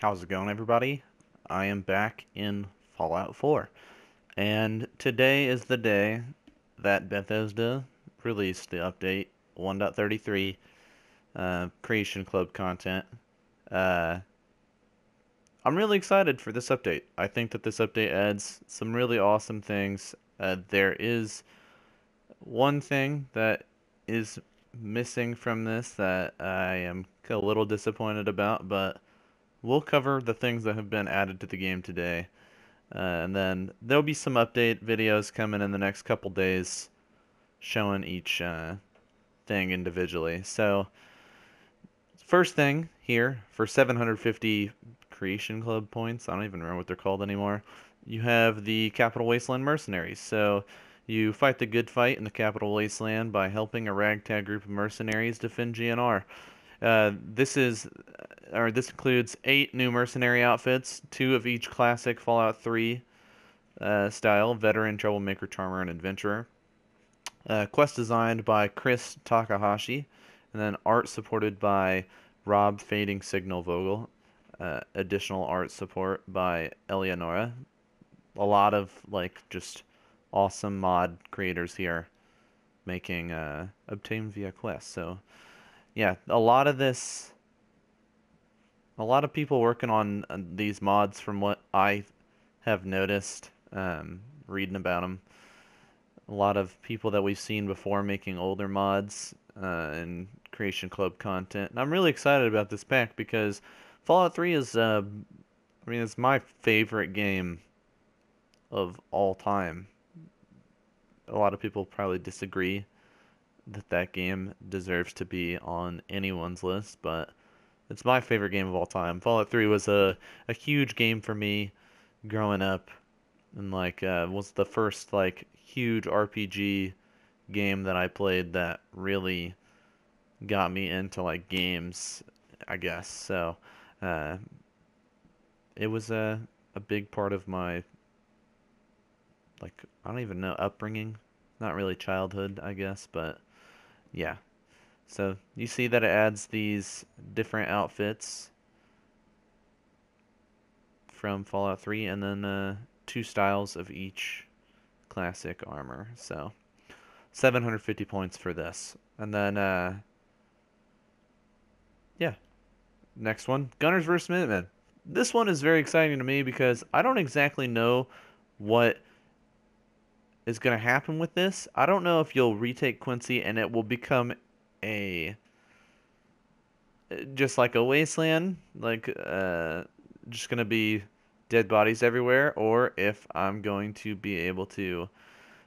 How's it going, everybody? I am back in Fallout 4. And today is the day that Bethesda released the update 1.33 uh, Creation Club content. Uh, I'm really excited for this update. I think that this update adds some really awesome things. Uh, there is one thing that is missing from this that I am a little disappointed about, but we'll cover the things that have been added to the game today. Uh, and then there'll be some update videos coming in the next couple days showing each uh, thing individually. So, first thing here for 750 Creation Club points, I don't even remember what they're called anymore, you have the Capital Wasteland Mercenaries. So, you fight the good fight in the Capital Wasteland by helping a ragtag group of mercenaries defend GNR. Uh, this is, or this includes eight new mercenary outfits, two of each classic Fallout 3 uh, style: veteran, troublemaker, charmer, and adventurer. Uh, quest designed by Chris Takahashi, and then art supported by Rob Fading Signal Vogel. Uh, additional art support by Eleonora. A lot of like just awesome mod creators here making uh, obtain via quest. So yeah, a lot of this, a lot of people working on uh, these mods from what I have noticed, um, reading about them. A lot of people that we've seen before making older mods uh, and Creation Club content. And I'm really excited about this pack because Fallout 3 is, uh, I mean, it's my favorite game of all time. A lot of people probably disagree that that game deserves to be on anyone's list, but it's my favorite game of all time. Fallout 3 was a, a huge game for me growing up and like uh, was the first like huge RPG game that I played that really got me into like games, I guess. So uh, it was a a big part of my like I don't even know upbringing, not really childhood, I guess, but yeah. So you see that it adds these different outfits from Fallout 3 and then uh, two styles of each classic armor. So 750 points for this. And then, uh, yeah. Next one Gunners vs. Minutemen. This one is very exciting to me because I don't exactly know what is going to happen with this. I don't know if you'll retake Quincy and it will become a just like a wasteland, like uh, just going to be dead bodies everywhere, or if I'm going to be able to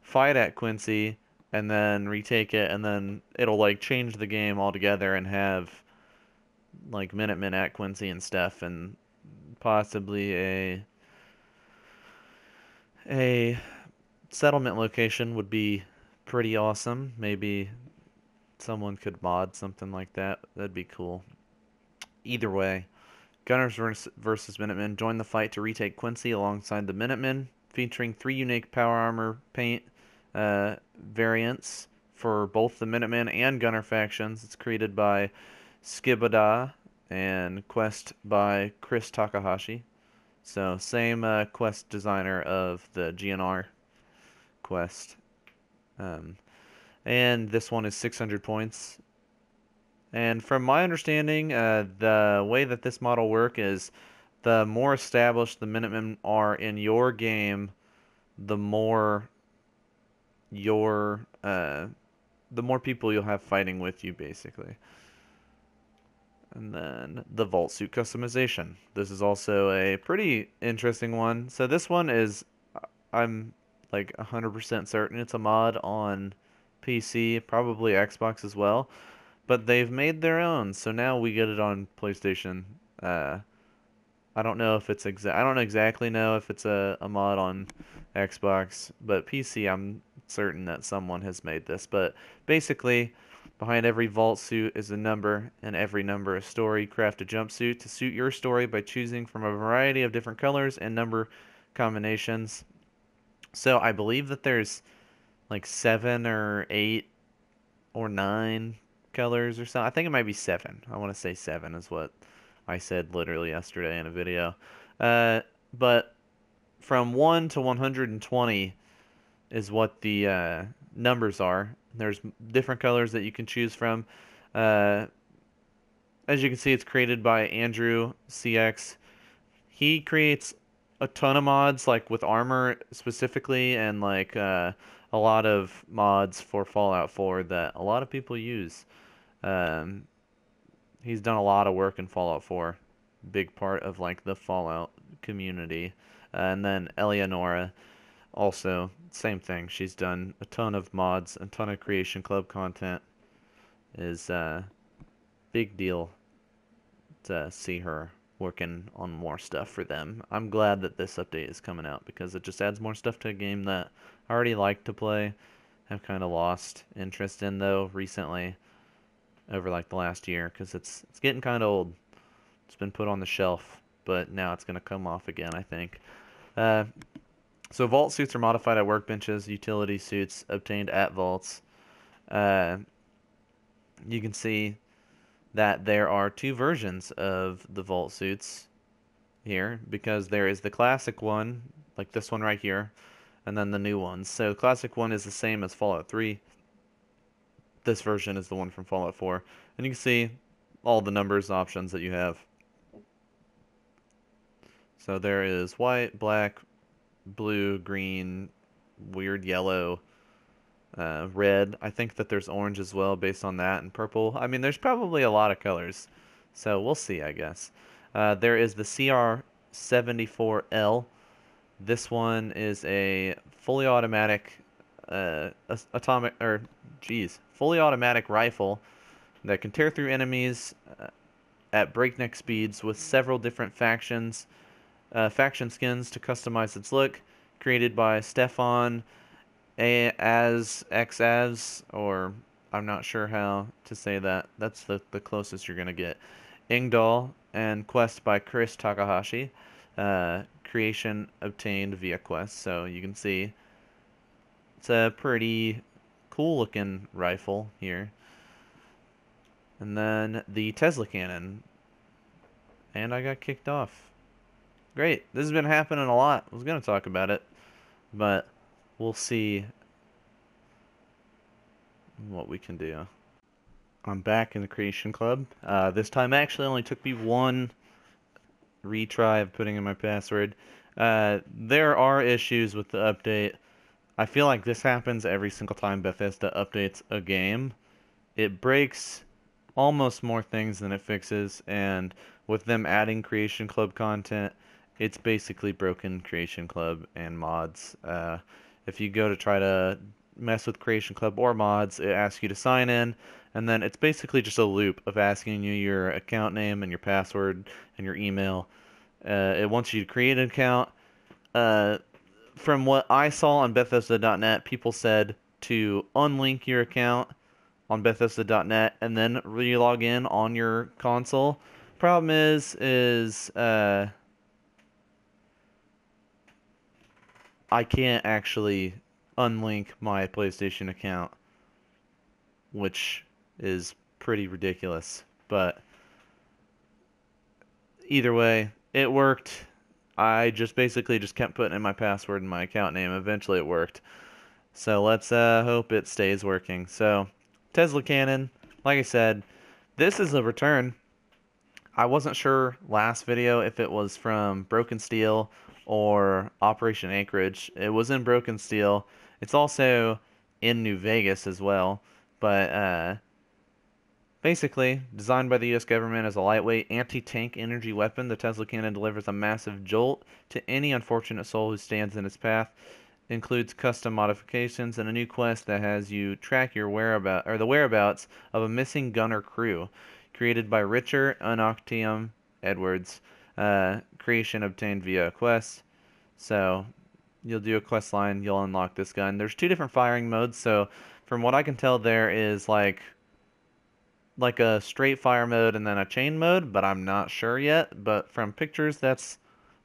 fight at Quincy and then retake it, and then it'll like change the game altogether and have like Minutemen at Quincy and stuff, and possibly a a settlement location would be pretty awesome. Maybe someone could mod something like that. That'd be cool. Either way, Gunners versus Minutemen join the fight to retake Quincy alongside the Minutemen, featuring three unique power armor paint uh, variants for both the Minutemen and Gunner factions. It's created by Skibada and quest by Chris Takahashi. So same uh, quest designer of the GNR quest. Um, and this one is 600 points. And from my understanding, uh, the way that this model work is the more established the Minutemen are in your game, the more your uh, the more people you'll have fighting with you, basically. And then the Vault Suit customization. This is also a pretty interesting one. So this one is, I'm like 100% certain it's a mod on PC, probably Xbox as well. But they've made their own, so now we get it on PlayStation. Uh, I don't know if it's exa- I don't exactly know if it's a, a mod on Xbox, but PC I'm certain that someone has made this. But basically, behind every vault suit is a number, and every number a story. Craft a jumpsuit to suit your story by choosing from a variety of different colors and number combinations. So I believe that there's like seven or eight or nine colors or something. I think it might be seven. I want to say seven is what I said literally yesterday in a video. Uh, but from 1 to 120 is what the uh, numbers are. There's different colors that you can choose from. Uh, as you can see, it's created by Andrew CX. He creates a ton of mods, like with armor specifically, and like uh, a lot of mods for Fallout 4 that a lot of people use. Um, he's done a lot of work in Fallout 4, big part of like the Fallout community. Uh, and then Eleonora, also same thing. She's done a ton of mods, a ton of Creation Club content. Is uh, big deal to see her working on more stuff for them. I'm glad that this update is coming out because it just adds more stuff to a game that I already like to play. I've kind of lost interest in though recently over like the last year because it's it's getting kind of old. It's been put on the shelf, but now it's going to come off again, I think. Uh, so vault suits are modified at workbenches, utility suits obtained at vaults. Uh, you can see that there are two versions of the vault suits here because there is the classic one, like this one right here, and then the new ones. So classic one is the same as Fallout 3. This version is the one from Fallout 4. And you can see all the numbers options that you have. So there is white, black, blue, green, weird yellow, uh, red. I think that there's orange as well based on that, and purple. I mean, there's probably a lot of colors. So we'll see, I guess. Uh, there is the CR74L. This one is a fully automatic uh, atomic, or geez, fully automatic rifle that can tear through enemies uh, at breakneck speeds with several different factions, uh, faction skins to customize its look, created by Stefan a as X as or I'm not sure how to say that. That's the, the closest you're gonna get. Ingdal and Quest by Chris Takahashi. Uh, creation obtained via Quest, so you can see it's a pretty cool looking rifle here. And then the Tesla cannon. And I got kicked off. Great. This has been happening a lot. I was going to talk about it. But we'll see what we can do. I'm back in the Creation Club. Uh, this time actually only took me one retry of putting in my password. Uh, there are issues with the update. I feel like this happens every single time Bethesda updates a game. It breaks almost more things than it fixes, and with them adding Creation Club content, it's basically broken Creation Club and mods. Uh, if you go to try to mess with Creation Club or mods, it asks you to sign in, and then it's basically just a loop of asking you your account name and your password and your email. Uh, it wants you to create an account. Uh, from what I saw on Bethesda.net, people said to unlink your account on Bethesda.net and then re-log in on your console. Problem is, is uh, I can't actually unlink my PlayStation account, which is pretty ridiculous. But either way, it worked. I just basically just kept putting in my password and my account name. Eventually, it worked. So let's uh, hope it stays working. So Tesla Cannon, like I said, this is a return. I wasn't sure last video if it was from Broken Steel or Operation Anchorage. It was in Broken Steel. It's also in New Vegas as well. But uh, basically, designed by the U.S. government as a lightweight anti-tank energy weapon, the Tesla cannon delivers a massive jolt to any unfortunate soul who stands in its path. includes custom modifications and a new quest that has you track your whereabouts or the whereabouts of a missing gunner crew, created by Richard Unoctium Edwards. Uh, creation obtained via a quest. So you'll do a quest line, you'll unlock this gun. There's two different firing modes, so from what I can tell there is like like a straight fire mode and then a chain mode, but I'm not sure yet. But from pictures that's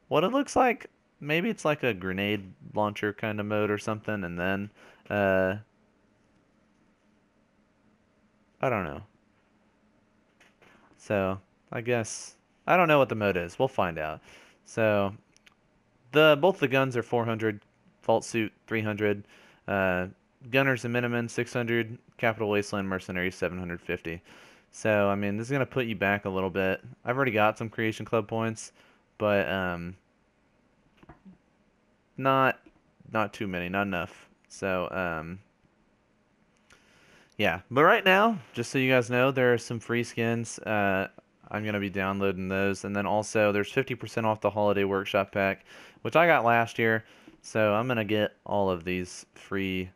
what it looks like. Maybe it's like a grenade launcher kind of mode or something, and then uh I don't know. So I guess I don't know what the mode is. We'll find out. So, the both the guns are 400, Vault Suit 300, uh, Gunners and Minutemen 600, Capital Wasteland mercenary 750. So, I mean, this is going to put you back a little bit. I've already got some Creation Club points, but um, not not too many, not enough. So, um, yeah. But right now, just so you guys know, there are some free skins. Uh, I'm going to be downloading those. And then also, there's 50% off the Holiday Workshop Pack, which I got last year. So I'm going to get all of these free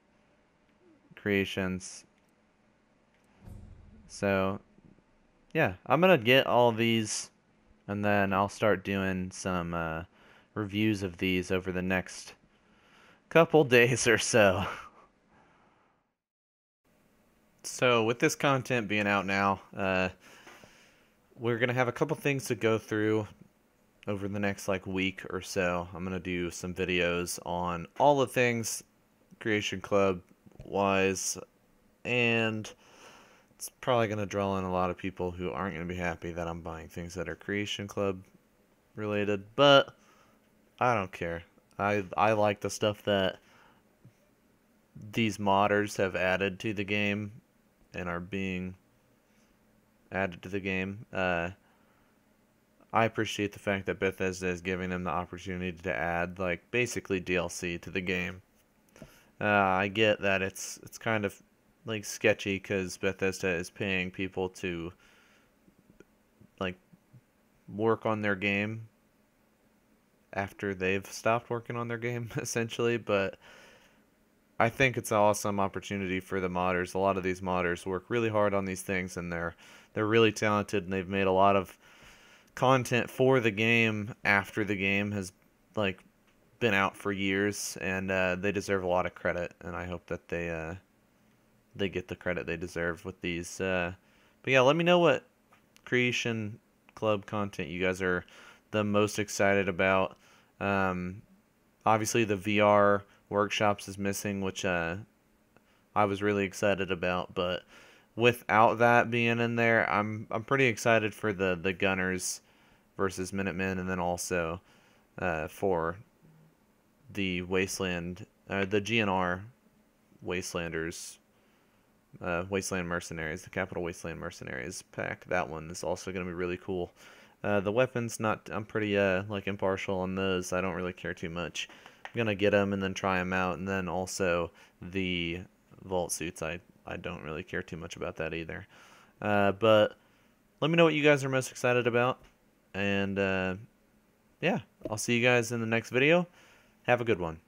creations. So, yeah, I'm going to get all these, and then I'll start doing some uh, reviews of these over the next couple days or so. So, with this content being out now, uh, we're going to have a couple things to go through over the next like week or so. I'm going to do some videos on all the things Creation Club wise and it's probably going to draw in a lot of people who aren't going to be happy that I'm buying things that are Creation Club related, but I don't care. I I like the stuff that these modders have added to the game and are being added to the game. Uh, I appreciate the fact that Bethesda is giving them the opportunity to add like basically DLC to the game. Uh, I get that it's it's kind of like sketchy because Bethesda is paying people to like work on their game after they've stopped working on their game essentially, but I think it's an awesome opportunity for the modders. A lot of these modders work really hard on these things and they're they're really talented and they've made a lot of content for the game after the game has like been out for years and uh, they deserve a lot of credit and I hope that they uh, they get the credit they deserve with these uh, but yeah let me know what creation club content you guys are the most excited about um, obviously the VR workshops is missing which uh, I was really excited about but without that being in there I'm I'm pretty excited for the the gunners versus Minutemen, and then also uh, for the Wasteland, uh, the GNR Wastelanders, uh, Wasteland Mercenaries, the Capital Wasteland Mercenaries pack. That one is also going to be really cool. Uh, the weapons, not I'm pretty uh, like impartial on those. I don't really care too much. Gonna get them and then try them out, and then also the vault suits. I I don't really care too much about that either. Uh, but let me know what you guys are most excited about. And uh, yeah, I'll see you guys in the next video. Have a good one.